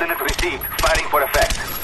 Coordinate received. Firing for effect.